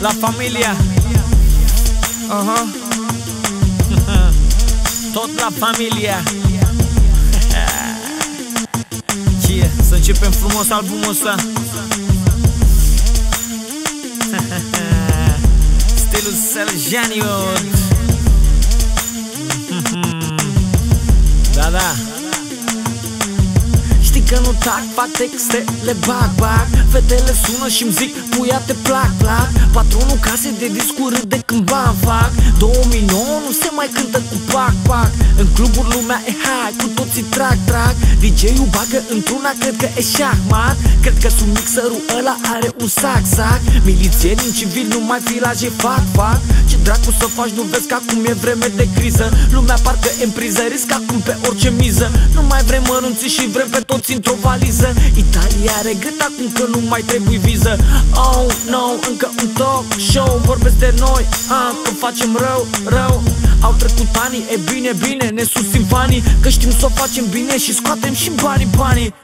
La familia. Aha. Tot la familia. Yeah. Să începem frumos albumul ăsta. Stilul Sergianio Da, da. Știi că nu tac, fac texte, le bag, bag. Fetele sună și-mi zic, puia te plac, plac. Patronul case de discuri de când bani fac 2009 nu se mai cântă cu pac, pac. În cluburi lumea e hai, cu toții trag, trag. DJ-ul bagă într-una, cred că e șahmat. Cred că sub mixerul ăla are un sac, sac. Milițieni în civil nu mai filaje fac, fac. Ce dracu să faci, nu vezi că acum e vreme de criză. Lumea parcă e în priză, risc acum pe orice miză. Nu mai vrem mărunți și vrem pe toți într-o valiză. Italia regret acum că nu mai trebuie viză. Oh no, încă un talk show Vorbesc de noi, ah, că facem rău, rău. Au trecut ani, e bine, bine, ne susțin fanii. Că știm să o facem bine și scoatem și banii, banii